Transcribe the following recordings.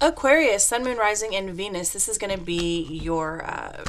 Aquarius, Sun, Moon, Rising, and Venus. This is going to be your uh,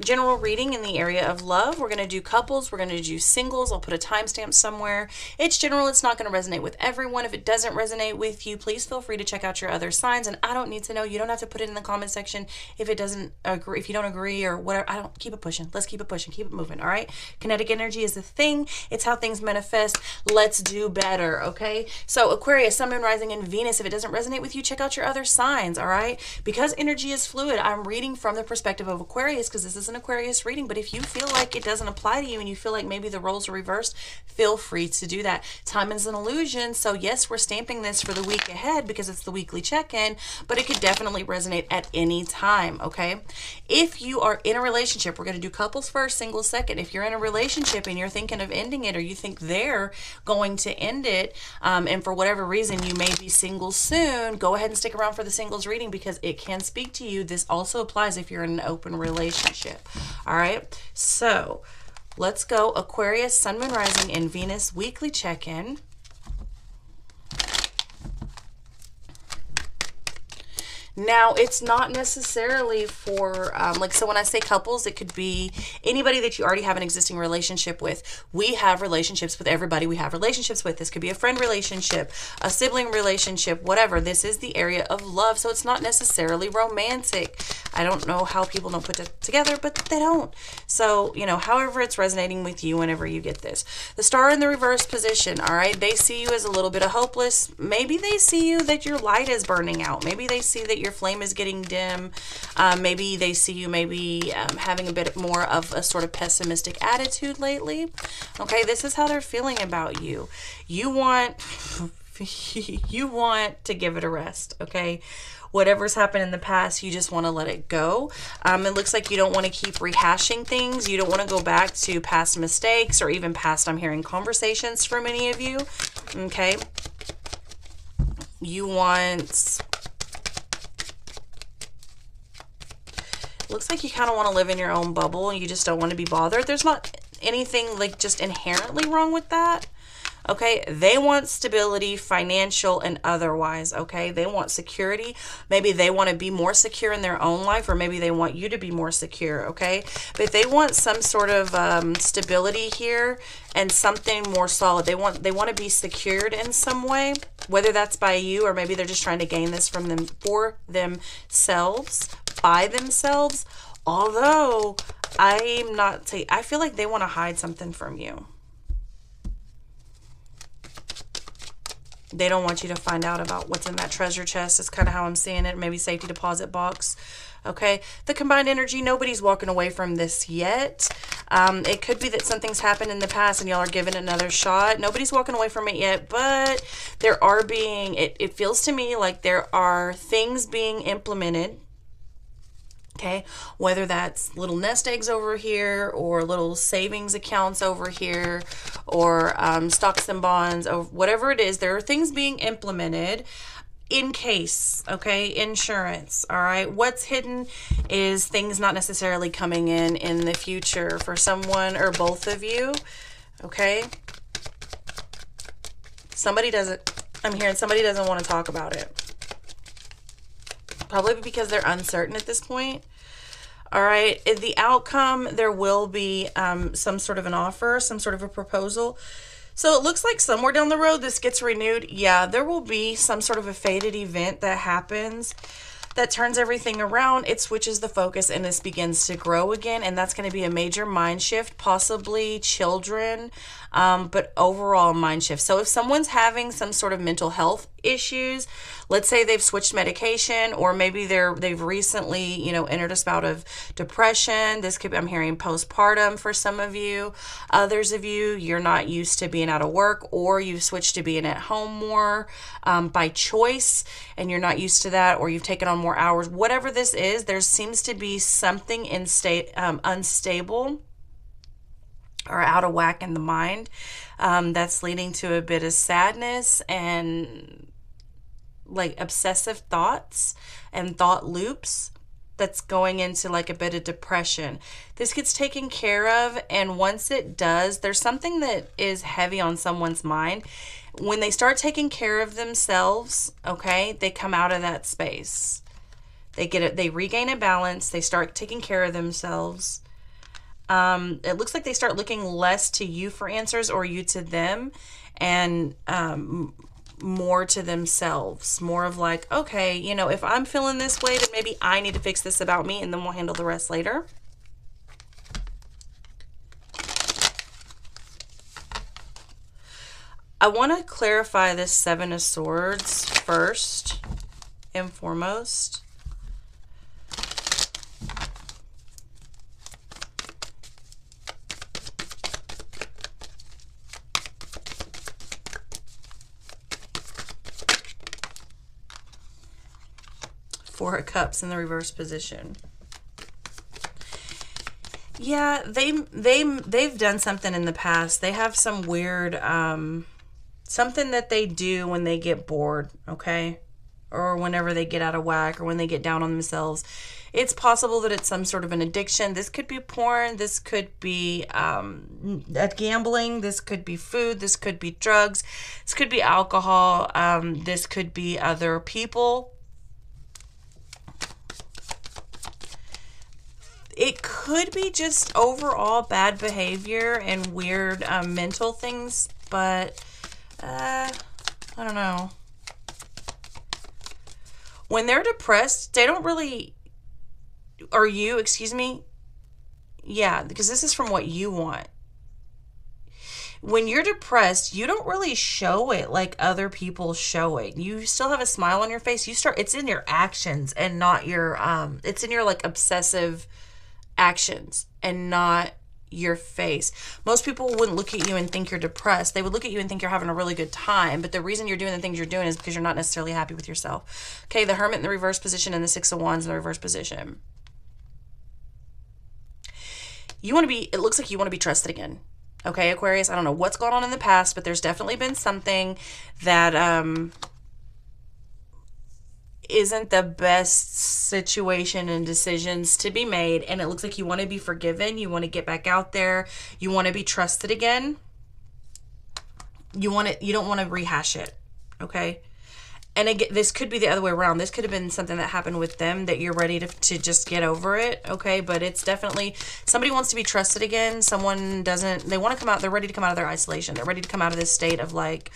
general reading in the area of love. We're going to do couples. We're going to do singles. I'll put a timestamp somewhere. It's general. It's not going to resonate with everyone. If it doesn't resonate with you, please feel free to check out your other signs. And I don't need to know. You don't have to put it in the comment section if it doesn't agree, if you don't agree or whatever. I don't keep it pushing. Let's keep it pushing. Keep it moving. All right. Kinetic energy is the thing. It's how things manifest. Let's do better. Okay. So Aquarius, Sun, Moon, Rising, and Venus. If it doesn't resonate with you, check out your other signs signs, all right? Because energy is fluid, I'm reading from the perspective of Aquarius because this is an Aquarius reading. But if you feel like it doesn't apply to you and you feel like maybe the roles are reversed, feel free to do that. Time is an illusion. So, yes, we're stamping this for the week ahead because it's the weekly check in, but it could definitely resonate at any time, okay? If you are in a relationship, we're going to do couples first, singles second. If you're in a relationship and you're thinking of ending it or you think they're going to end it, um, and for whatever reason you may be single soon, go ahead and stick around for the singles reading because it can speak to you. This also applies if you're in an open relationship. All right. So let's go Aquarius, Sun, Moon, Rising, and Venus weekly check in. Now, it's not necessarily for, um, like, so when I say couples, it could be anybody that you already have an existing relationship with. We have relationships with everybody we have relationships with. This could be a friend relationship, a sibling relationship, whatever. This is the area of love, so it's not necessarily romantic. I don't know how people don't put it together, but they don't. So, you know, however it's resonating with you whenever you get this. The star in the reverse position, all right, they see you as a little bit of hopeless. Maybe they see you that your light is burning out. Maybe they see that your flame is getting dim. Um, maybe they see you maybe um, having a bit more of a sort of pessimistic attitude lately. Okay, this is how they're feeling about you. You want you want to give it a rest, okay? Whatever's happened in the past, you just want to let it go. Um, it looks like you don't want to keep rehashing things. You don't want to go back to past mistakes or even past, I'm hearing conversations from any of you, okay? You want looks like you kind of want to live in your own bubble and you just don't want to be bothered. There's not anything like just inherently wrong with that. Okay, they want stability, financial and otherwise. Okay, they want security. Maybe they want to be more secure in their own life, or maybe they want you to be more secure. Okay, but they want some sort of um, stability here and something more solid. They want they want to be secured in some way, whether that's by you or maybe they're just trying to gain this from them for themselves by themselves. Although I'm not say I feel like they want to hide something from you. They don't want you to find out about what's in that treasure chest. Is kind of how I'm seeing it. Maybe safety deposit box. Okay. The combined energy, nobody's walking away from this yet. Um, it could be that something's happened in the past and y'all are giving another shot. Nobody's walking away from it yet, but there are being, it, it feels to me like there are things being implemented Okay, whether that's little nest eggs over here or little savings accounts over here or um, stocks and bonds or whatever it is, there are things being implemented in case, okay, insurance, all right. What's hidden is things not necessarily coming in in the future for someone or both of you, okay. Somebody doesn't, I'm hearing somebody doesn't want to talk about it. Probably because they're uncertain at this point. All right. The outcome, there will be um, some sort of an offer, some sort of a proposal. So it looks like somewhere down the road this gets renewed. Yeah, there will be some sort of a fated event that happens that turns everything around. It switches the focus and this begins to grow again. And that's going to be a major mind shift, possibly children, um, but overall mind shift. So if someone's having some sort of mental health issues, let's say they've switched medication or maybe they're they've recently, you know, entered a spout of depression. This could be, I'm hearing postpartum for some of you. Others of you, you're not used to being out of work or you've switched to being at home more um, by choice and you're not used to that or you've taken on more hours. Whatever this is, there seems to be something in state um, unstable or out of whack in the mind um, that's leading to a bit of sadness and like obsessive thoughts and thought loops that's going into like a bit of depression. This gets taken care of, and once it does, there's something that is heavy on someone's mind. When they start taking care of themselves, okay, they come out of that space. They get it, they regain a balance, they start taking care of themselves. Um, it looks like they start looking less to you for answers or you to them and um, more to themselves. More of like, okay, you know, if I'm feeling this way, then maybe I need to fix this about me and then we'll handle the rest later. I want to clarify this Seven of Swords first and foremost. Of Cups in the reverse position. Yeah, they they they've done something in the past. They have some weird um something that they do when they get bored, okay? Or whenever they get out of whack or when they get down on themselves. It's possible that it's some sort of an addiction. This could be porn. This could be um, gambling. This could be food. This could be drugs. This could be alcohol. Um, this could be other people it could be just overall bad behavior and weird um, mental things, but uh, I don't know. When they're depressed, they don't really, or you, excuse me, yeah, because this is from what you want. When you're depressed, you don't really show it like other people show it. You still have a smile on your face. You start, it's in your actions and not your, um, it's in your like obsessive, actions and not your face. Most people wouldn't look at you and think you're depressed. They would look at you and think you're having a really good time, but the reason you're doing the things you're doing is because you're not necessarily happy with yourself. Okay, the Hermit in the reverse position and the Six of Wands in the reverse position. You want to be, it looks like you want to be trusted again. Okay, Aquarius, I don't know what's gone on in the past, but there's definitely been something that, um, isn't the best situation and decisions to be made and it looks like you want to be forgiven you want to get back out there you want to be trusted again you want to you don't want to rehash it okay? And again this could be the other way around. This could have been something that happened with them that you're ready to, to just get over it okay? But it's definitely somebody wants to be trusted again someone doesn't they want to come out they're ready to come out of their isolation they're ready to come out of this state of like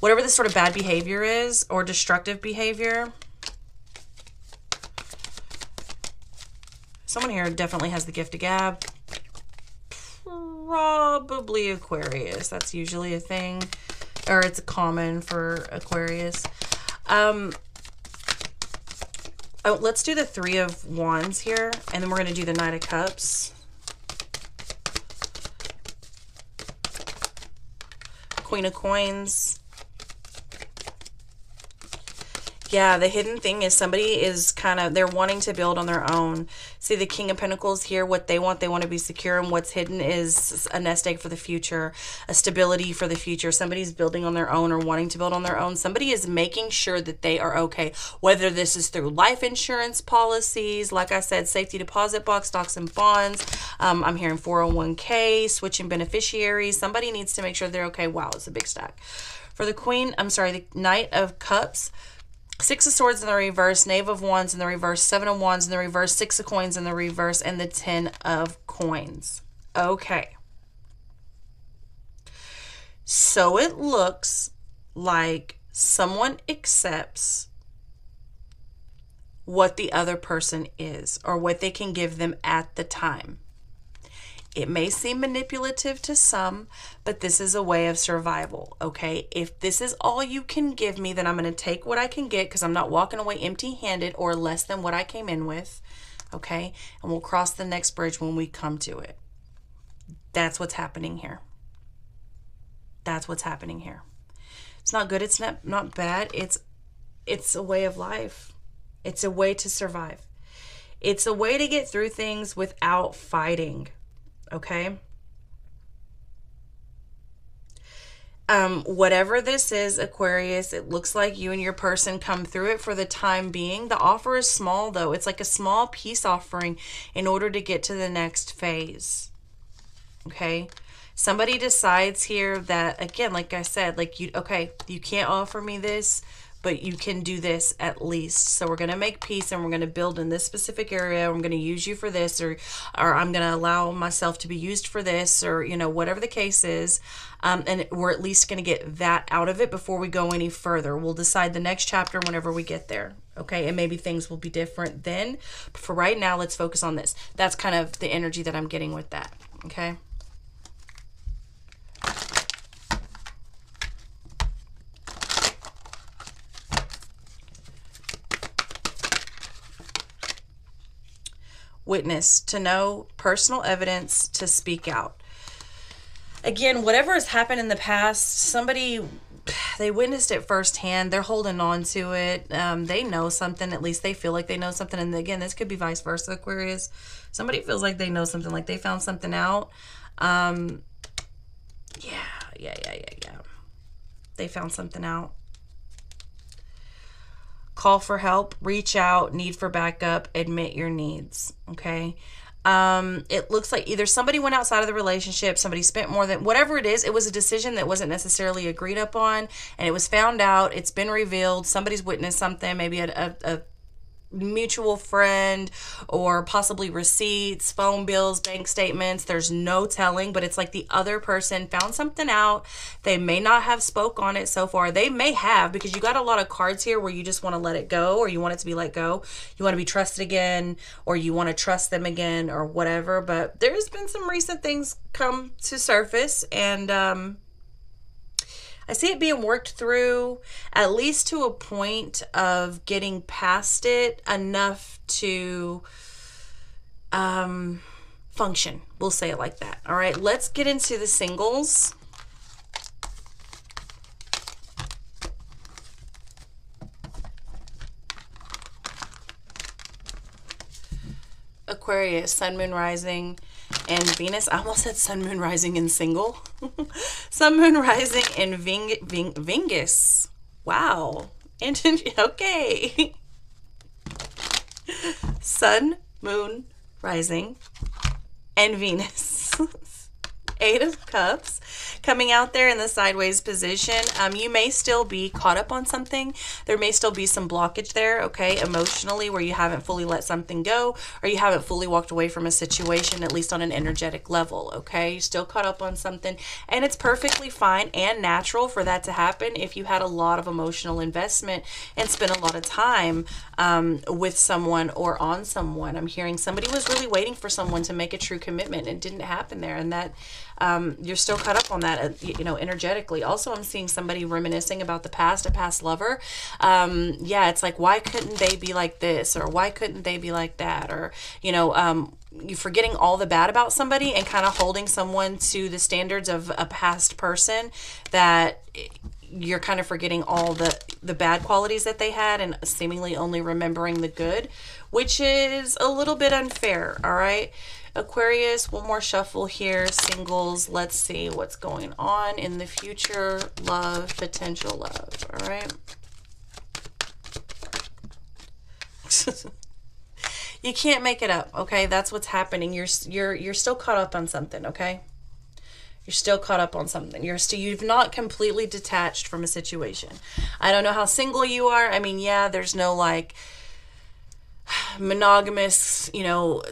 whatever this sort of bad behavior is or destructive behavior Someone here definitely has the gift of gab. Probably Aquarius. That's usually a thing. Or it's common for Aquarius. Um, oh, let's do the Three of Wands here. And then we're going to do the Knight of Cups. Queen of Coins. Yeah, the hidden thing is somebody is kind of, they're wanting to build on their own. See the King of Pentacles here, what they want, they want to be secure. And what's hidden is a nest egg for the future, a stability for the future. Somebody's building on their own or wanting to build on their own. Somebody is making sure that they are okay. Whether this is through life insurance policies, like I said, safety deposit box, stocks and bonds. Um, I'm hearing 401k, switching beneficiaries. Somebody needs to make sure they're okay. Wow, it's a big stack. For the Queen, I'm sorry, the Knight of Cups, Six of Swords in the reverse, Knave of Wands in the reverse, Seven of Wands in the reverse, Six of Coins in the reverse, and the Ten of Coins. Okay. So it looks like someone accepts what the other person is or what they can give them at the time. It may seem manipulative to some, but this is a way of survival, okay? If this is all you can give me, then I'm going to take what I can get because I'm not walking away empty handed or less than what I came in with, okay? And we'll cross the next bridge when we come to it. That's what's happening here. That's what's happening here. It's not good, it's not, not bad. It's it's a way of life. It's a way to survive. It's a way to get through things without fighting okay? um, whatever this is, Aquarius, it looks like you and your person come through it for the time being. The offer is small, though. It's like a small peace offering in order to get to the next phase. Okay? Somebody decides here that, again, like I said, like you, okay, you can't offer me this but you can do this at least. So we're going to make peace and we're going to build in this specific area. I'm going to use you for this or or I'm going to allow myself to be used for this or you know whatever the case is. Um, and we're at least going to get that out of it before we go any further. We'll decide the next chapter whenever we get there. Okay, and maybe things will be different then. But for right now, let's focus on this. That's kind of the energy that I'm getting with that. Okay. Witness, to know personal evidence, to speak out. Again, whatever has happened in the past, somebody they witnessed it firsthand. They're holding on to it. Um, they know something. At least they feel like they know something. And again, this could be vice versa. Aquarius. Somebody feels like they know something. Like they found something out. Um, yeah, yeah, yeah, yeah, yeah. They found something out call for help, reach out, need for backup, admit your needs. Okay. Um, it looks like either somebody went outside of the relationship, somebody spent more than whatever it is, it was a decision that wasn't necessarily agreed upon, and it was found out, it's been revealed, somebody's witnessed something, maybe a, a, a mutual friend or possibly receipts, phone bills, bank statements. There's no telling, but it's like the other person found something out. They may not have spoke on it so far. They may have because you got a lot of cards here where you just want to let it go or you want it to be let go. You want to be trusted again or you want to trust them again or whatever, but there's been some recent things come to surface and um I see it being worked through at least to a point of getting past it enough to um, function. We'll say it like that. All right, let's get into the singles. Aquarius, Sun, Moon, Rising, and Venus. I almost said Sun, Moon, Rising, and Single. Sun, Moon, Rising, and Ving, Ving, Vingus. Wow. And okay. Sun, Moon, Rising, and Venus. Eight of Cups coming out there in the sideways position. Um, you may still be caught up on something. There may still be some blockage there, okay, emotionally, where you haven't fully let something go or you haven't fully walked away from a situation, at least on an energetic level, okay? You're still caught up on something. And it's perfectly fine and natural for that to happen if you had a lot of emotional investment and spent a lot of time um, with someone or on someone. I'm hearing somebody was really waiting for someone to make a true commitment. It didn't happen there. And that um, you're still caught up on that, uh, you know, energetically. Also, I'm seeing somebody reminiscing about the past, a past lover. Um, yeah, it's like, why couldn't they be like this? Or why couldn't they be like that? Or, you know, um, you forgetting all the bad about somebody and kind of holding someone to the standards of a past person that you're kind of forgetting all the the bad qualities that they had and seemingly only remembering the good which is a little bit unfair all right Aquarius, one more shuffle here. Singles. Let's see what's going on in the future. Love, potential love. All right. you can't make it up, okay? That's what's happening. You're you're you're still caught up on something, okay? You're still caught up on something. You're still you've not completely detached from a situation. I don't know how single you are. I mean, yeah, there's no like monogamous, you know,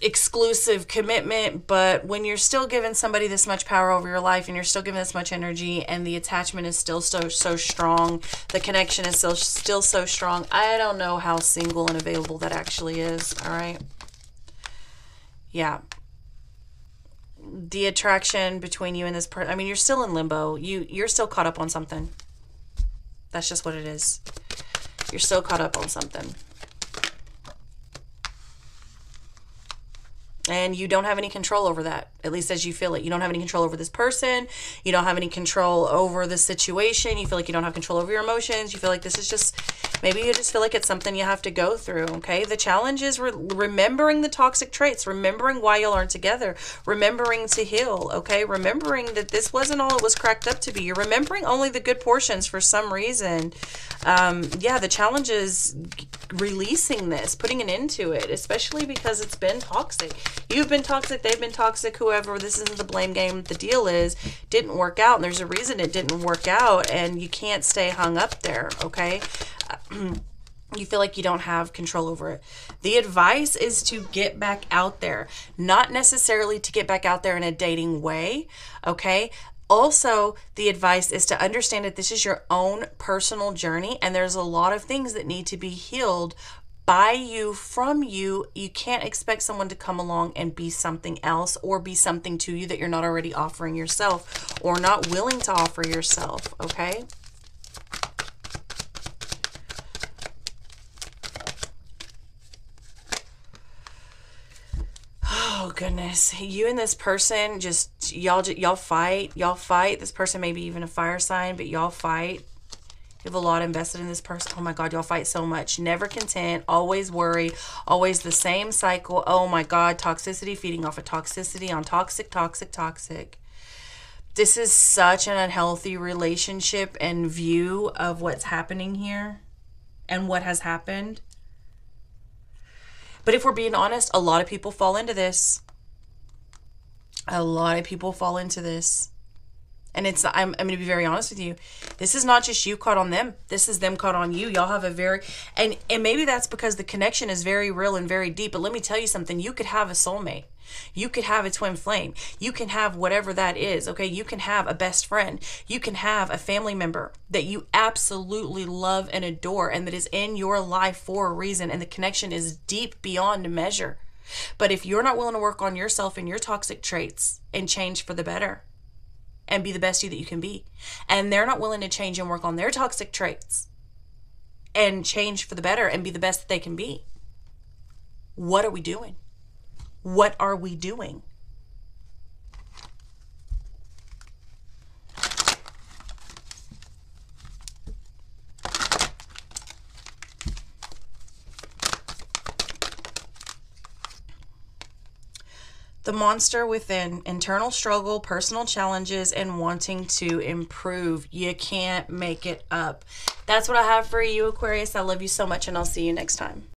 exclusive commitment, but when you're still giving somebody this much power over your life and you're still giving this much energy and the attachment is still so so strong, the connection is still still so strong. I don't know how single and available that actually is, all right? Yeah. The attraction between you and this person, I mean, you're still in limbo. You you're still caught up on something. That's just what it is. You're still caught up on something. And you don't have any control over that at least as you feel it. You don't have any control over this person. You don't have any control over the situation. You feel like you don't have control over your emotions. You feel like this is just maybe you just feel like it's something you have to go through okay? The challenge is re- remembering the toxic traits remembering why y'all aren't together remembering to heal okay? Remembering that this wasn't all it was cracked up to be. You're remembering only the good portions for some reason. Um, yeah the challenge is releasing this putting an end to it especially because it's been toxic You've been toxic, they've been toxic, whoever. This isn't the blame game. The deal is, didn't work out, and there's a reason it didn't work out, and you can't stay hung up there, okay? you feel like you don't have control over it. The advice is to get back out there, not necessarily to get back out there in a dating way, okay? Also, the advice is to understand that this is your own personal journey and there's a lot of things that need to be healed by you, from you. You can't expect someone to come along and be something else or be something to you that you're not already offering yourself or not willing to offer yourself, okay? Oh goodness, you and this person just y'all y'all fight, y'all fight. This person may be even a fire sign, but y'all fight you have a lot invested in this person. Oh my God, y'all fight so much. Never content, always worry, always the same cycle. Oh my God, toxicity, feeding off of toxicity on toxic, toxic, toxic. This is such an unhealthy relationship and view of what's happening here and what has happened. But if we're being honest, a lot of people fall into this. A lot of people fall into this. And it's I'm, I'm to be very honest with you. This is not just you caught on them. This is them caught on you. Y'all have a very and and maybe that's because the connection is very real and very deep. But let me tell you something. You could have a soulmate. You could have a twin flame. You can have whatever that is. Okay. You can have a best friend. You can have a family member that you absolutely love and adore and that is in your life for a reason. And the connection is deep beyond measure. But if you're not willing to work on yourself and your toxic traits and change for the better, and be the best you that you can be. And they're not willing to change and work on their toxic traits and change for the better and be the best that they can be. What are we doing? What are we doing? The monster within internal struggle, personal challenges, and wanting to improve. You can't make it up. That's what I have for you, Aquarius. I love you so much, and I'll see you next time.